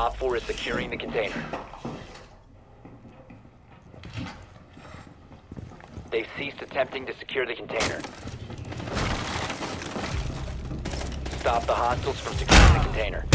Op 4 is securing the container. They've ceased attempting to secure the container. Stop the hostiles from securing the container.